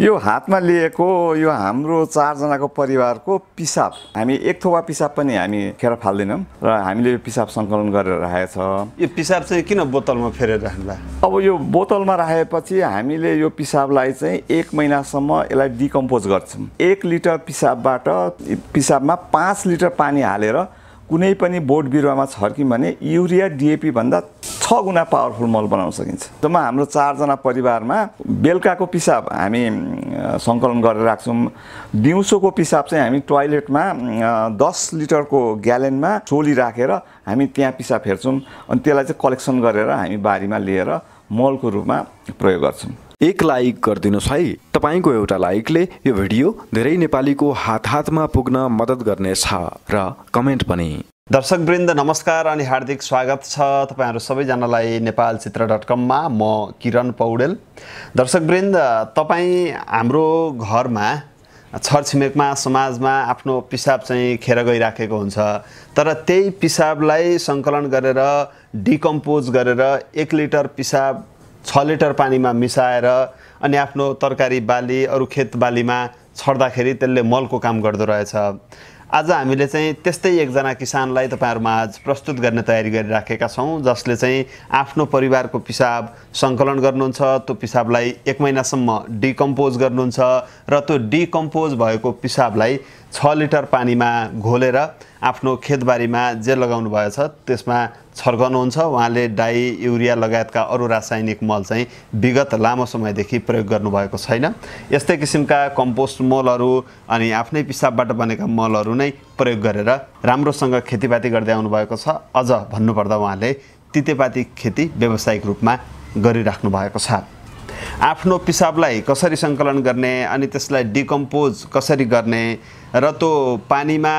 यो हातमा लिएको यो हाम्रो चारजनाको परिवारको पिसाब। हामी एक थोपा पिसाब पनि हामी खेर फाल्दैनौँ र हामीले यो पिसाब सङ्कलन गरेर राखेको छ। यो पिसाब चाहिँ किन बोतलमा फेरेर राख्नुभयो अब यो बोतलमा राखेपछि हामीले यो पिसाबलाई चाहिँ एक महिनासम्म यसलाई डिकम्पोज गर्छौँ। एक लिटर पिसाबबाट पिसाबमा पाँच लिटर पानी हालेर कुनै पनि बोट बिरुवामा छर्क्यौँ भने युरिया डिएपी भन्दा छ गुणा पावरफुल मल बनाउन सकिन्छ। जम्मा हाम्रो चारजना परिवारमा बेलुकाको पिसाब हामी सङ्कलन गरेर राख्छौँ। दिउँसोको पिसाब चाहिँ हामी टोयलेटमा अँ, दस लिटरको ग्यालेनमा चोली राखेर हामी त्यहाँ पिसाब फेर्छौँ अनि त्यसलाई चाहिँ कलेक्सन गरेर हामी बारीमा लिएर मलको रूपमा प्रयोग गर्छौँ। एक लाइक गरिदिनुहोस् है। तपाईँको एउटा लाइकले यो भिडियो धेरै नेपालीको हात हातमा पुग्न मद्दत गर्नेछ र कमेन्ट पनि। दर्शकवृन्द नमस्कार अनि हार्दिक स्वागत छ तपाईँहरू सबैजनालाई नेपाल चित्र डट कममा। म किरण पौडेल। दर्शकवृन्द तपाईँ हाम्रो घरमा छरछिमेकमा समाजमा आफ्नो पिसाब चाहिँ खेर गइराखेको हुन्छ। तर त्यही पिसाबलाई सङ्कलन गरेर डिकम्पोज गरेर एक लिटर पिसाब छ लिटर पानीमा मिसाएर अनि आफ्नो तरकारी बाली अरू खेत बालीमा छर्दाखेरि त्यसले मलको काम गर्दो रहेछ। आज हामीले चाहिँ त्यस्तै एकजना किसानलाई तपाईँहरूमा आज प्रस्तुत गर्ने तयारी गरिराखेका छौँ जसले चाहिँ आफ्नो परिवारको पिसाब सङ्कलन गर्नुहुन्छ त्यो पिसाबलाई एक महिनासम्म डिकम्पोज गर्नुहुन्छ र त्यो डिकम्पोज भएको पिसाबलाई छ लिटर पानीमा घोलेर आफ्नो खेतबारीमा जे लगाउनु भएछ त्यसमा छर्काउनुहुन्छ उहाँले डाई युरिया लगायतका अरू रासायनिक मल चाहिँ विगत लामो समयदेखि प्रयोग गर्नुभएको छैन। यस्तै किसिमका कम्पोस्ट मलहरू अनि आफ्नै पिसाबबाट बनेका मलहरू नै प्रयोग गरेर राम्रोसँग खेतीपाती गर्दै आउनुभएको छ। अझ भन्नुपर्दा उहाँले तितेपाती खेती व्यावसायिक रूपमा गरिराख्नु भएको छ। आफ्नो पिसाबलाई कसरी सङ्कलन गर्ने अनि त्यसलाई डिकम्पोज कसरी गर्ने र त्यो पानीमा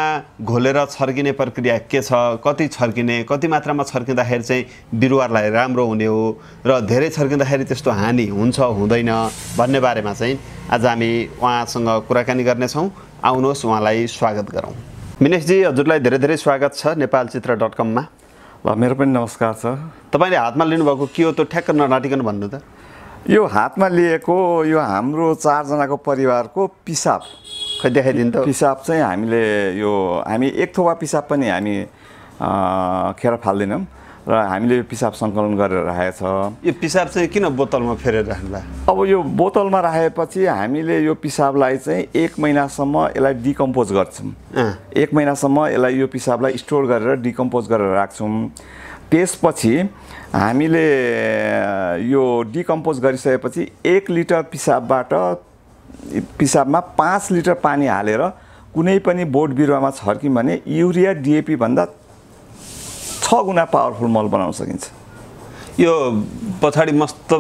घोलेर छर्किने प्रक्रिया के छ कति छर्किने कति मात्रामा छर्किँदाखेरि चाहिँ बिरुवालाई राम्रो हुने हो र धेरै छर्किँदाखेरि त्यस्तो हानि हुन्छ हुँदैन भन्ने बारेमा चाहिँ आज हामी उहाँसँग कुराकानी गर्नेछौँ। आउनुहोस् उहाँलाई स्वागत गरौँ। मिनेशजी हजुरलाई धेरै धेरै स्वागत छ नेपाल चित्र डट कममा। ल मेरो पनि नमस्कार छ। तपाईँले हातमा लिनुभएको के हो त्यो ठ्याक्क ननाटिकन भन्नु त। यो हातमा लिएको यो हाम्रो चारजनाको परिवारको पिसाब। खै देखाइदिनु त पिसाब चाहिँ हामीले यो हामी एक थोपा पिसाब पनि हामी अँ, खेर फाल्दैनौँ र हामीले यो पिसाब सङ्कलन गरेर राखेको छ। यो पिसाब चाहिँ किन बोतलमा फेरेर राख्नुभयो अब यो बोतलमा राखेपछि हामीले यो पिसाबलाई चाहिँ एक महिनासम्म यसलाई डिकम्पोज गर्छौँ। एक महिनासम्म यसलाई यो पिसाबलाई स्टोर गरेर डिकम्पोज गरेर राख्छौँ। त्यसपछि हामीले यो डिकम्पोज गरिसकेपछि एक लिटर पिसाबबाट पिसाबमा पाँच लिटर पानी हालेर कुनै पनि बोट बिरुवामा छर्क्यौँ भने युरिया डिएपी भन्दा छ गुणा पावरफुल मल बनाउन सकिन्छ। यो पछाडि मस्त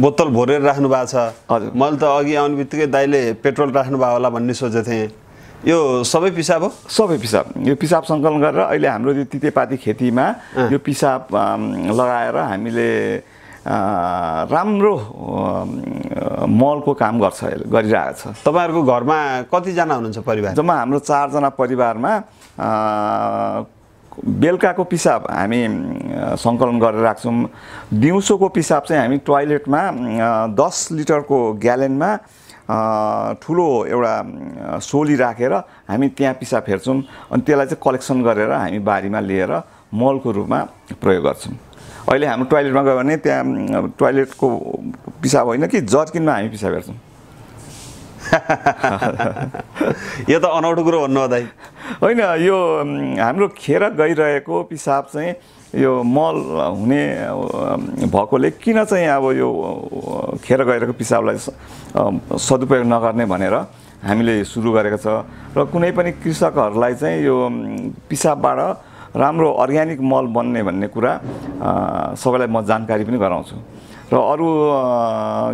बोतल भरेर राख्नु भएको छ। हजुर। मैले त अघि आउने बित्तिकै दाइले पेट्रोल राख्नुभयो होला भन्ने सोचेको थिएँ। यो सबै पिसाब हो? सबै पिसाब। यो पिसाब सङ्कलन गरेर अहिले हाम्रो यो तितेपाती खेतीमा यो पिसाब लगाएर हामीले राम्रो मलको काम गर्छ गरिरहेको छ। तपाईँहरूको घरमा कतिजना हुनुहुन्छ परिवार? जम्मा हाम्रो चारजना परिवारमा बेलुकाको पिसाब हामी सङ्कलन गरेर राख्छौँ। दिउँसोको पिसाब चाहिँ हामी टोयलेटमा अ, दस लिटरको ग्यालेनमा ठुलो एउटा सोली राखेर हामी त्यहाँ पिसाब फेर्छौँ। अनि त्यसलाई चाहिँ कलेक्सन गरेर हामी बारीमा लिएर मलको रूपमा प्रयोग गर्छौँ। अहिले हाम्रो टोयलेटमा गयो भने त्यहाँ अ, टोयलेटको पिसाब होइन कि जर्किनमा हामी पिसाब हेर्छौँ यो त अनौठो कुरो भन्नु हो दाइ होइन यो हाम्रो खेर गइरहेको पिसाब चाहिँ यो मल हुने भएकोले किन चाहिँ अब यो खेर गइरहेको पिसाबलाई सदुपयोग नगर्ने भनेर हामीले सुरु गरेको छ। र कुनै पनि कृषकहरूलाई चाहिँ यो पिसाबबाट राम्रो अर्ग्यानिक मल बन्ने भन्ने कुरा सबैलाई म जानकारी पनि गराउँछु। र अरू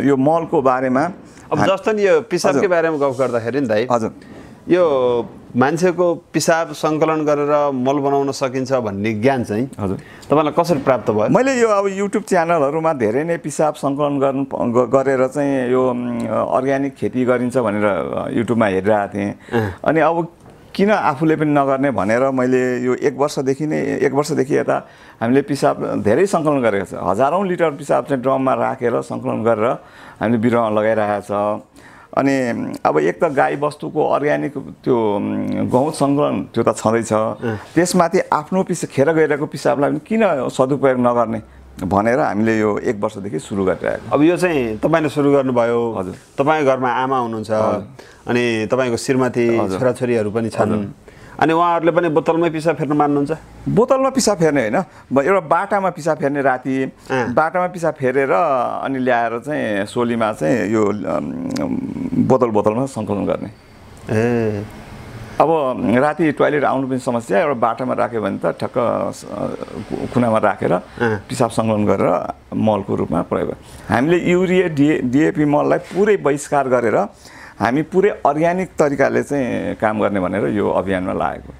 यो मलको बारेमा अब जस्तो नि यो पिसाबकै। बारेमा गफ गर्दाखेरि नि दाइ हजुर। यो मान्छेको पिसाब सङ्कलन गरेर मल बनाउन सकिन्छ भन्ने ज्ञान चाहिँ हजुर। तपाईँलाई कसरी प्राप्त भयो? मैले यो अब युट्युब च्यानलहरूमा धेरै नै पिसाब सङ्कलन गर्नु गरेर चाहिँ यो अर्ग्यानिक खेती गरिन्छ भनेर युट्युबमा हेरिरहेको थिएँ। अनि अब किन आफूले पनि नगर्ने भनेर मैले यो एक वर्षदेखि नै एक वर्षदेखि यता हामीले पिसाब धेरै सङ्कलन गरेको छ। हजारौँ लिटर पिसाब चाहिँ ड्रममा राखेर सङ्कलन गरेर हामीले बिरुवा लगाइरहेको छ। अनि अब एक त गाई बस्तुको अर्ग्यानिक त्यो गहुँत सङ्कलन त्यो त छँदैछ। त्यसमाथि आफ्नो पिसा खेर गइरहेको पिसाबलाई पनि किन सदुपयोग नगर्ने? भनेर हामीले यो एक वर्षदेखि सुरु गरिरहेको अब यो चाहिँ तपाईँले सुरु गर्नुभयो हजुर। तपाईँको घरमा आमा हुनुहुन्छ अनि तपाईँको श्रीमती। छोराछोरीहरू पनि छन्। अनि उहाँहरूले पनि बोतलमै पिसा फेर्न मान्नुहुन्छ? बोतलमा पिसाब फेर्ने होइन। एउटा बाटामा पिसाब फेर्ने राति। बाटामा पिसाब फेरेर अनि ल्याएर चाहिँ सोलीमा चाहिँ यो बोतल बोतलमा सङ्कलन गर्ने। ए। अब राति टोइलेट आउनु पनि समस्या एउटा बाटामा राख्यो भने त ठ्याक्क कुनामा राखेर। पिसाब सङ्कलन गरेर मलको रूपमा प्रयोग। हामीले युरिया डिए डिएपी मललाई पुरै बहिष्कार गरेर हामी पुरै अर्ग्यानिक तरिकाले चाहिँ काम गर्ने भनेर यो अभियानमा लागेको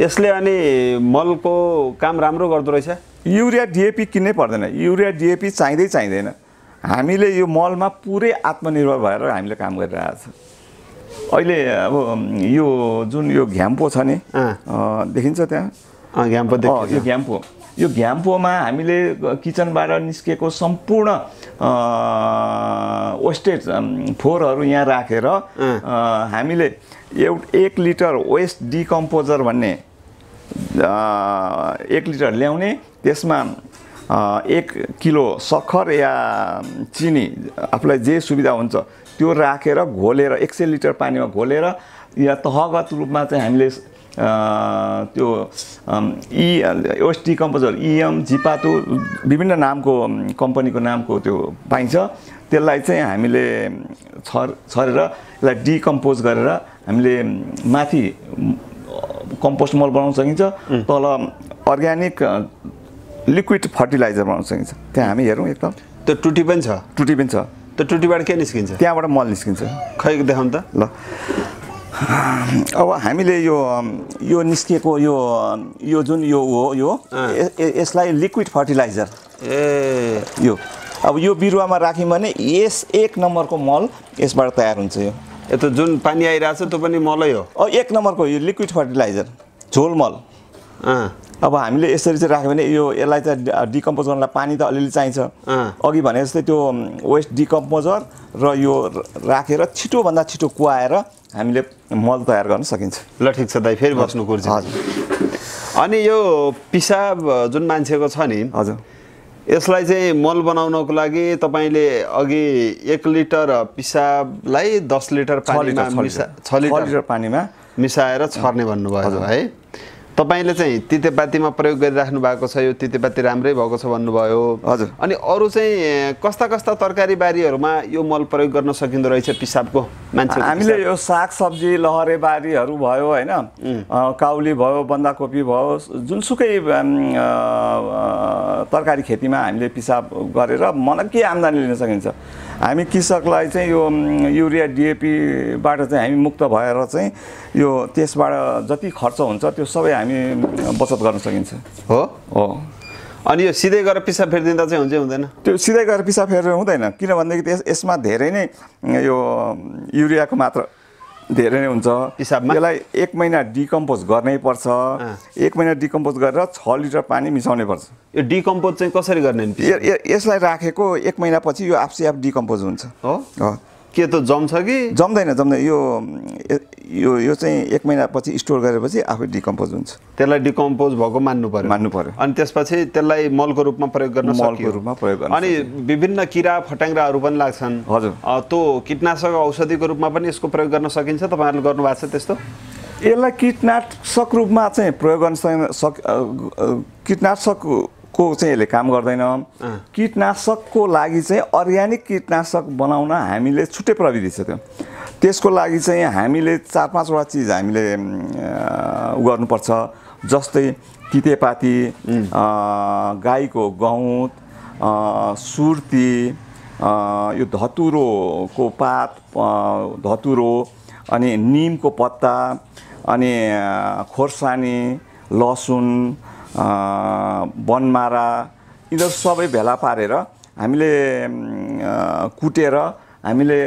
यसले अनि मलको काम राम्रो गर्दो रहेछ युरिया डिएपी किन्नै पर्दैन युरिया डिएपी चाहिँदै चाहिँदैन हामीले यो मलमा पुरै आत्मनिर्भर भएर हामीले काम गरिरहेको छ अहिले अब यो जुन यो घ्याम्पो छ नि देखिन्छ त्यहाँ? घ्याम्पो। यो घ्याम्पो। यो घ्याम्पोमा हामीले किचनबाट निस्केको सम्पूर्ण वेस्टेज फोहोरहरू यहाँ राखेर हामीले एउटा एक लिटर वेस्ट डिकम्पोजर भन्ने एक लिटर ल्याउने त्यसमा एक किलो सक्खर या चिनी आफूलाई जे सुविधा हुन्छ त्यो राखेर घोलेर एक सय लिटर पानीमा घोलेर या तहगत रूपमा चाहिँ हामीले त्यो इ वेस्ट डिकम्पोजर इएम जिपातु विभिन्न नामको कम्पनीको नामको त्यो पाइन्छ। त्यसलाई चाहिँ हामीले छर छरेर यसलाई डिकम्पोज गरेर हामीले माथि कम्पोस्ट मल बनाउन सकिन्छ। तल अर्ग्यानिक लिक्विड फर्टिलाइजर बनाउन सकिन्छ। त्यहाँ हामी हेरौँ एकदम। त्यो टुटी पनि छ? टुटी पनि छ। त्यो टुटीबाट के निस्किन्छ? त्यहाँबाट मल निस्किन्छ। खै देखाउनु त। ल। अब हामीले यो यो निस्किएको यो यो जुन यो हो यो यसलाई लिक्विड फर्टिलाइजर। ए। यो। अब यो बिरुवामा राख्यौँ भने यस एक नम्बरको मल यसबाट तयार हुन्छ यो। यता जुन पानी आइरहेको छ त्यो पनि मलै हो। एक नम्बरको यो लिक्विड फर्टिलाइजर झोल मल। अब हामीले यसरी चाहिँ राख्यो भने यो यसलाई चाहिँ डिकम्पोज गर्नलाई पानी त अलिअलि चाहिन्छ। अघि भने जस्तै त्यो वेस्ट डिकम्पोजर र यो राखेर छिटोभन्दा छिटो कुहाएर हामीले मल तयार गर्न सकिन्छ। ल ठिक छ दाइ फेरि बस्नु कुर्छ हजुर। अनि यो पिसाब जुन मान्छेको छ नि हजुर। यसलाई चाहिँ मल बनाउनको लागि तपाईँले अघि एक लिटर पिसाबलाई दस लिटर पानीमा मिसा छ लिटर पानीमा मिसाएर छर्ने भन्नुभयो है। तपाईँले चाहिँ तितेपातीमा प्रयोग गरिराख्नु भएको छ यो तितेपाती राम्रै भएको छ भन्नुभयो। हजुर। अनि अरू चाहिँ कस्ता कस्ता तरकारी बारीहरूमा यो मल प्रयोग गर्न सकिँदो रहेछ पिसाबको मान्छे हामीले यो सागसब्जी लहरे बारीहरू भयो होइन काउली भयो बन्दाकोपी भयो जुनसुकै तरकारी खेतीमा हामीले पिसाब गरेर मनकै आम्दानी लिन सकिन्छ। हामी कृषकलाई चाहिँ यो युरिया डिएपीबाट चाहिँ हामी मुक्त भएर चाहिँ यो त्यसबाट जति खर्च हुन्छ त्यो सबै हामी बचत गर्न सकिन्छ। हो? हो। अनि यो सिधै गएर पिसाब फेरिदिँदा चाहिँ हुन्छ हुँदैन। त्यो सिधै गएर पिसाब फेरेर हुँदैन किनभनेदेखि त्यस यसमा धेरै नै यो युरियाको मात्रा धेरै नै हुन्छ। पिसाबमा? यसलाई एक महिना डिकम्पोज गर्नै पर्छ। एक महिना डिकम्पोज गरेर छ लिटर पानी मिसाउनै पर्छ। यो डिकम्पोज चाहिँ कसरी गर्ने यसलाई राखेको एक महिनापछि यो आफसे आफ डिकम्पोज हुन्छ। हो। के त जम्छ कि? जम्दैन जम्दैन। यो यो यो चाहिँ एक महिनापछि स्टोर गरेपछि आफै डिकम्पोज हुन्छ। त्यसलाई डिकम्पोज भएको मान्नु पर्यो। मान्नु पर्यो। अनि त्यसपछि त्यसलाई मलको रूपमा प्रयोग गर्न मलको रूपमा प्रयोग गर्न अनि विभिन्न किरा फट्याङ्ग्राहरू पनि लाग्छन्। हजुर। त्यो कीटनाशक औषधिको रूपमा पनि यसको प्रयोग गर्न सकिन्छ? तपाईँहरूले गर्नुभएको छ त्यस्तो? यसलाई कीटनाशक रूपमा चाहिँ प्रयोग गर्न सक सक कीटनाशकको चाहिँ यसले काम गर्दैन? कीटनाशकको लागि चाहिँ अर्ग्यानिक कीटनाशक बनाउन हामीले छुट्टै प्रविधि छ त्यो। त्यसको लागि चाहिँ हामीले चार पाँचवटा चिज हामीले उ गर्नुपर्छ। जस्तै तितेपाती गाईको गहुँत सुर्ती यो धतुरोको पात धतुरो अनि निमको पत्ता अनि खोर्सानी लसुन बनमारा यिनीहरू सबै भेला पारेर हामीले कुटेर हामीले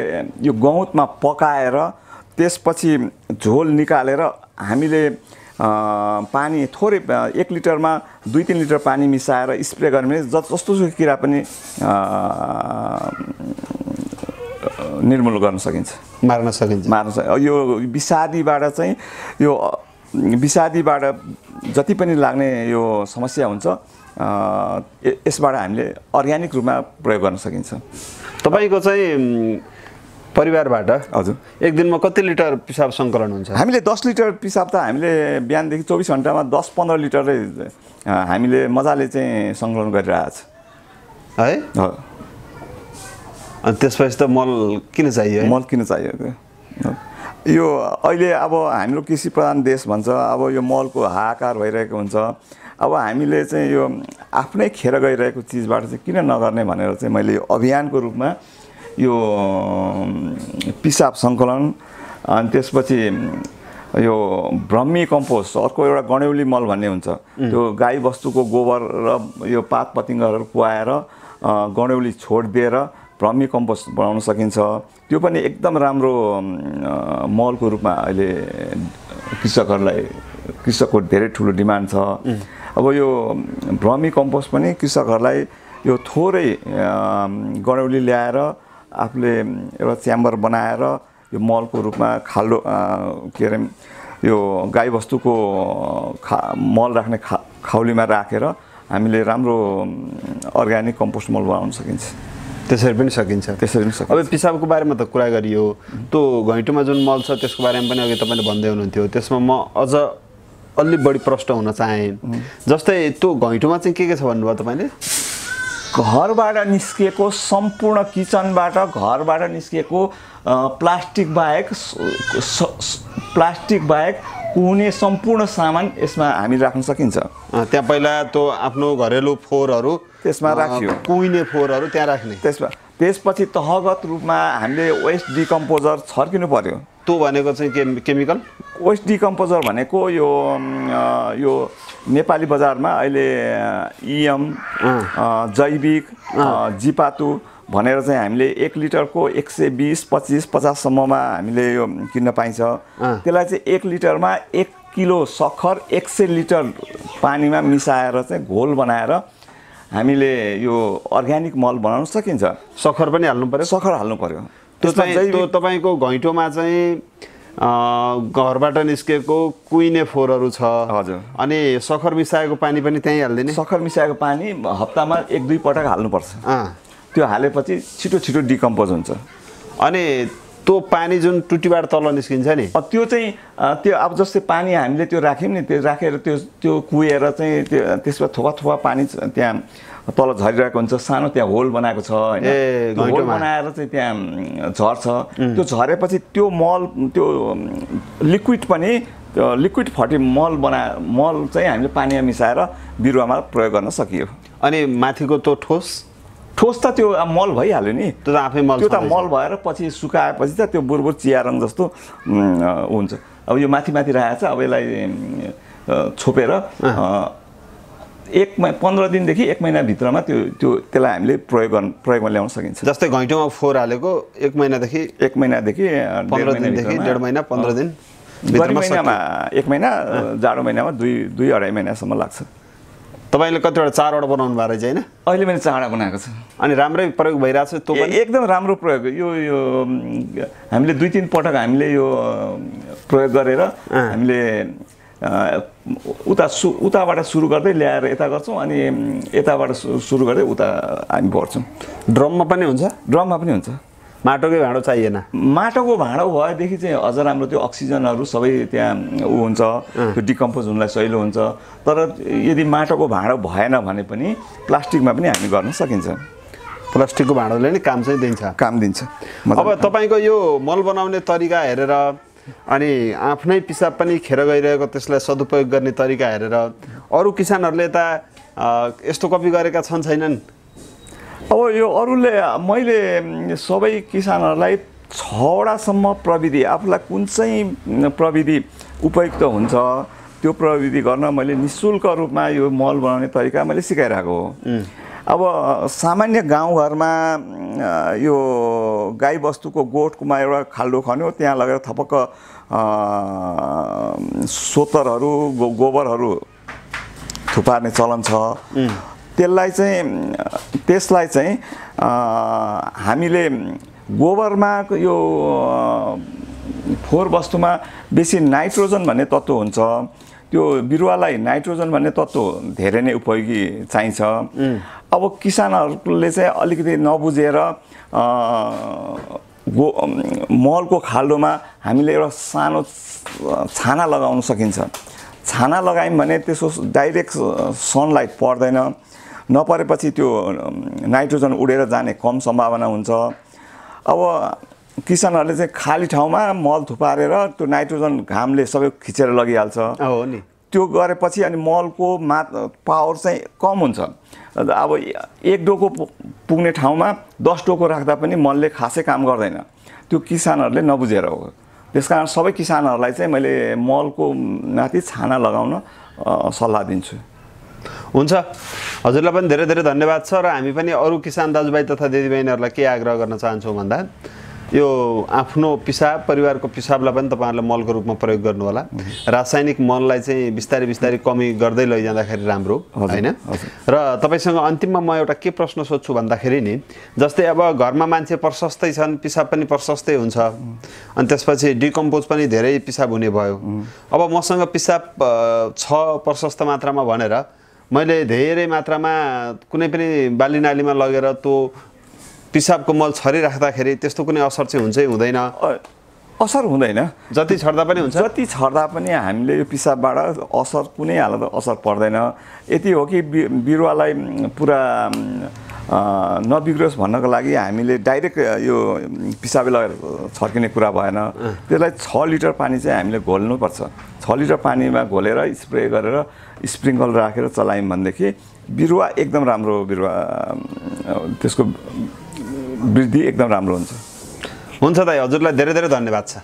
यो गहुँतमा पकाएर त्यसपछि झोल निकालेर हामीले पानी थोरै एक लिटरमा दुई तिन लिटर पानी मिसाएर स्प्रे गर्यो भने ज जस्तो किरा पनि निर्मूल गर्न सकिन्छ। मार्न सकिन्छ। मार्न सक यो विषादीबाट चाहिँ यो विषादीबाट जति पनि लाग्ने यो समस्या हुन्छ यसबाट हामीले अर्ग्यानिक रूपमा प्रयोग गर्न सकिन्छ। तपाईँको चाहिँ परिवारबाट हजुर। एक दिनमा कति लिटर पिसाब सङ्कलन हुन्छ? हामीले दस लिटर पिसाब त हामीले बिहानदेखि चौबिस घन्टामा दस पन्ध्र लिटरै हामीले मजाले चाहिँ सङ्कलन गरिरहेको छ। है? अनि त्यसपछि त मल किन चाहियो? मल किन चाहियो। यो अहिले अब हाम्रो कृषि प्रधान देश भन्छ अब यो मलको हाहाकार भइरहेको हुन्छ। अब हामीले चाहिँ यो आफ्नै खेर गइरहेको चिजबाट चाहिँ किन नगर्ने भनेर चाहिँ मैले यो अभियानको रूपमा यो पिसाब सङ्कलन अनि त्यसपछि यो ब्रह्मी कम्पोस्ट अर्को एउटा गणेउली मल भन्ने हुन्छ। त्यो गाई बस्तुको गोबर र यो पात पतिङ्गहरू कुहाएर गणेउली छोडिदिएर भ्रमी कम्पोस्ट बनाउन सकिन्छ। त्यो पनि एकदम राम्रो मलको रूपमा अहिले कृषकहरूलाई कृषकको धेरै ठुलो डिमान्ड छ। अब यो भ्रमी कम्पोस्ट पनि कृषकहरूलाई यो थोरै गणौली ल्याएर आफूले एउटा च्याम्बर बनाएर यो मलको रूपमा खाल्डो के अरे यो गाईबस्तुको खा मल राख्ने खा खाउलीमा राखेर हामीले राम्रो अर्ग्यानिक कम्पोस्ट मल बनाउन सकिन्छ। त्यसरी पनि सकिन्छ त्यसरी पनि सकिन्छ। अब पिसाबको बारेमा त कुरा गरियो। त्यो घैँटोमा जुन मल छ त्यसको बारेमा पनि अघि तपाईँले भन्दै हुनुहुन्थ्यो। त्यसमा म अझ अलि बढी प्रष्ट हुन चाहेँ। जस्तै त्यो घैँटोमा चाहिँ के के छ भन्नुभयो तपाईँले? घरबाट निस्किएको सम्पूर्ण किचनबाट घरबाट निस्किएको प्लास्टिक बाहेक प्लास्टिक बाहेक कुहुने सम्पूर्ण सामान यसमा हामी राख्न सकिन्छ। त्यहाँ पहिला त्यो आफ्नो घरेलु फोहोरहरू त्यसमा राखियो। कुहिने फोहोरहरू त्यहाँ राख्ने। त्यसमा त्यसपछि तहगत रूपमा हामीले वेस्ट डिकम्पोजर छर्किनु पर्यो। त्यो भनेको चाहिँ के केमिकल? वेस्ट डिकम्पोजर भनेको यो यो नेपाली बजारमा अहिले इएम जैविक जिपातु भनेर चाहिँ हामीले एक लिटरको एक सय बिस पच्चिस पचाससम्ममा हामीले यो किन्न पाइन्छ। त्यसलाई चाहिँ एक लिटरमा एक किलो सक्खर एक सय लिटर पानीमा मिसाएर चाहिँ घोल बनाएर हामीले यो अर्ग्यानिक मल बनाउन सकिन्छ। सखर पनि हाल्नु पर्यो? सक्खर हाल्नु पर्यो। त्यो चाहिँ तपाईँको घैँटोमा चाहिँ घरबाट निस्केको कुहिने फोहोरहरू छ। हजुर। अनि सखर मिसाएको पानी पनि त्यहीँ हालिदिने? सक्खर मिसाएको पानी हप्तामा एक दुई पटक हाल्नुपर्छ। त्यो हालेपछि छिटो छिटो डिकम्पोज हुन्छ। अनि त्यो पानी जुन टुटीबाट तल निस्किन्छ नि। त्यो चाहिँ त्यो अब जस्तै पानी हामीले त्यो राख्यौँ नि त्यो राखेर त्यो त्यो कुहेर चाहिँ त्यो त्यसमा थोपा थोपा पानी त्यहाँ तल झरिरहेको हुन्छ। सानो त्यहाँ होल बनाएको छ होइन। होल। बनाएर चाहिँ त्यहाँ झर्छ। त्यो झरेपछि त्यो मल त्यो लिक्विड पनि त्यो लिक्विड फर्टी मल बना मल चाहिँ हामीले पानीमा मिसाएर बिरुवामा प्रयोग गर्न सकियो। अनि माथिको त्यो ठोस ठोस त त्यो मल भइहाल्यो नि। त्यो त आफै मल त्यो त। मल भएर पछि सुकाएपछि त त्यो बुरबुर चिया रङ जस्तो हुन्छ। अब यो माथि माथि राखेको छ अब यसलाई छोपेर एक मै पन्ध्र दिनदेखि एक महिनाभित्रमा त्यो त्यो त्यसलाई हामीले प्रयोग गर्न प्रयोगमा ल्याउन सकिन्छ। जस्तै घैँटोमा फोहोर हालेको एक महिनादेखि एक महिनादेखि पन्ध्र दिनदेखि डेढ महिना पन्ध्र दिन महिनामा एक महिना जाडो महिनामा दुई दुई अढाई महिनासम्म लाग्छ। तपाईँले कतिवटा चारवटा बनाउनु भएको रहेछ होइन? अहिले मैले चाडा बनाएको छु। अनि राम्रै प्रयोग भइरहेको छ त्यो एकदम राम्रो प्रयोग यो यो हामीले दुई तिन पटक हामीले यो प्रयोग गरेर हामीले उता सु उताबाट सुरु गर्दै ल्याएर यता गर्छौँ अनि यताबाट सुरु गर्दै उता हामी बढ्छौँ। ड्रममा पनि हुन्छ? ड्रममा पनि हुन्छ। माटोकै भाँडो चाहिएन। माटोको भाँडो भएदेखि चाहिँ अझ राम्रो त्यो अक्सिजनहरू सबै त्यहाँ ऊ हुन्छ त्यो डिकम्पोज हुनलाई सहिलो हुन्छ। तर यदि माटोको भाँडो भएन भने पनि प्लास्टिकमा पनि हामी गर्न सकिन्छ। प्लास्टिकको भाँडोले नै काम चाहिँ दिन्छ। काम दिन्छ। अब तपाईँको यो मल बनाउने तरिका हेरेर अनि आफ्नै पिसाब पनि खेर गइरहेको त्यसलाई सदुपयोग गर्ने तरिका हेरेर अरू किसानहरूले त अ, यस्तो कपी गरेका छन् छैनन्। अब यो अरूले मैले सबै किसानहरूलाई छवटासम्म प्रविधि आफूलाई कुन चाहिँ प्रविधि उपयुक्त हुन्छ त्यो प्रविधि गर्न मैले नि शुल्क रूपमा यो मल बनाउने तरिका मैले सिकाइरहेको हो। अब सामान्य गाउँघरमा यो गाईबस्तुको गोठमा एउटा खाल्डो खन्यो त्यहाँ लगेर थपक्क सोतरहरू गो गोबरहरू थुपार्ने चलन छ। त्यसलाई चाहिँ त्यसलाई चाहिँ हामीले गोबरमा यो फोहोर वस्तुमा बेसी नाइट्रोजन भन्ने तत्त्व हुन्छ। त्यो बिरुवालाई नाइट्रोजन भन्ने तत्त्व धेरै नै उपयोगी चाहिन्छ। अब किसानहरूले चाहिँ अलिकति नबुझेर गो मलको खाल्डोमा हामीले एउटा सानो छाना लगाउन सकिन्छ। छाना लगायौँ भने त्यसको डाइरेक्ट सनलाइट पर्दैन। नपरेपछि त्यो नाइट्रोजन उडेर जाने कम सम्भावना हुन्छ। अब किसानहरूले चाहिँ खाली ठाउँमा मल थुपारेर त्यो नाइट्रोजन घामले सबै खिचेर लगिहाल्छ। हो नि। त्यो गरेपछि अनि मलको मा पावर चाहिँ कम हुन्छ। अब एक डोको पुग्ने ठाउँमा दस डोको राख्दा पनि मलले खासै काम गर्दैन। त्यो किसानहरूले नबुझेर हो। त्यस कारण सबै किसानहरूलाई चाहिँ मैले मलको माथि छाना लगाउन सल्लाह दिन्छु। हुन्छ। हजुरलाई पनि धेरै धेरै धन्यवाद छ र हामी पनि अरू किसान दाजुभाइ तथा दिदीबहिनीहरूलाई के आग्रह गर्न चाहन्छौँ भन्दा यो आफ्नो पिसाब परिवारको पिसाबलाई पनि तपाईँहरूले मलको रूपमा प्रयोग गर्नु होला रासायनिक मललाई चाहिँ बिस्तारै बिस्तारै कमी गर्दै लैजाँदाखेरि राम्रो होइन। र तपाईँसँग अन्तिममा म एउटा के प्रश्न सोध्छु भन्दाखेरि नि जस्तै अब घरमा मान्छे प्रशस्तै छन् पिसाब पनि प्रशस्तै हुन्छ अनि त्यसपछि डिकम्पोज पनि धेरै पिसाब हुने भयो। अब मसँग पिसाब छ प्रशस्त मात्रामा भनेर मैले धेरै मात्रामा कुनै पनि बाली नालीमा लगेर त्यो पिसाबको मल छरिराख्दाखेरि त्यस्तो कुनै असर चाहिँ हुन्छै हुँदैन। असर हुँदैन। जति छर्दा पनि हुन्छ। जति छर्दा पनि हामीले यो पिसाबबाट असर कुनै हालत असर पर्दैन। यति हो कि बि- बिरुवालाई पुरा नबिग्रोस् भन्नको लागि हामीले डाइरेक्ट यो पिसाबे लगेर छर्किने कुरा भएन। त्यसलाई छ लिटर पानी चाहिँ हामीले घोल्नुपर्छ। छ लिटर पानीमा घोलेर स्प्रे गरेर स्प्रिङ्कल राखेर चलायौँ भनेदेखि बिरुवा एकदम राम्रो बिरुवा त्यसको वृद्धि एकदम राम्रो हुन्छ। हुन्छ दाइ हजुरलाई धेरै धेरै धन्यवाद छ।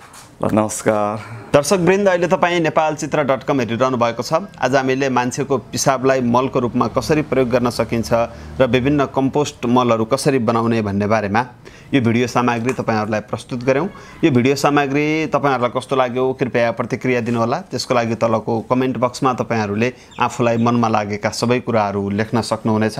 नमस्कार। दर्शकवृन्द अहिले तपाईँ नेपाल चित्र डट कम हेरिरहनु भएको छ। आज हामीले मान्छेको पिसाबलाई मलको रूपमा कसरी प्रयोग गर्न सकिन्छ र विभिन्न कम्पोस्ट मलहरू कसरी बनाउने भन्ने बारेमा। यो भिडियो सामग्री तपाईँहरूलाई प्रस्तुत गऱ्यौँ। यो भिडियो सामग्री तपाईँहरूलाई कस्तो लाग्यो कृपया प्रतिक्रिया दिनुहोला। त्यसको लागि तलको कमेन्ट बक्समा तपाईँहरूले आफूलाई मनमा लागेका सबै कुराहरू लेख्न सक्नुहुनेछ।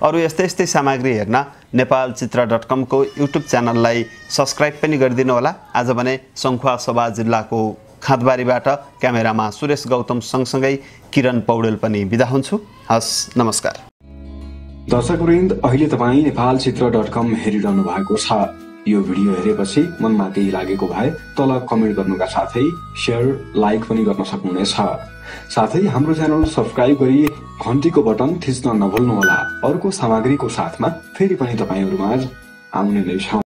अरू यस्तै यस्तै सामग्री हेर्न नेपाल चित्र डट कमको युट्युब च्यानललाई सब्सक्राइब पनि गरिदिनु होला आज भने सङ्खुवा सभा जिल्लाको खाँदबारीबाट क्यामेरामा सुरेश गौतम सँगसँगै किरण पौडेल पनि बिदा हुन्छु। हस् नमस्कार। दर्शकवृन्द अहिले तपाईँ नेपाल चित्र डट कम हेरिरहनु भएको छ। यो भिडियो हेरेपछि मनमा केही लागेको भए तल कमेन्ट गर्नुका साथै सेयर लाइक पनि गर्न सक्नुहुनेछ। साथै हाम्रो च्यानल सब्सक्राइब गरी घन्टीको बटन थिच्न नभुल्नुहोला। अर्को सामग्रीको साथमा फेरि पनि तपाईँहरूमा आउने नै छौँ।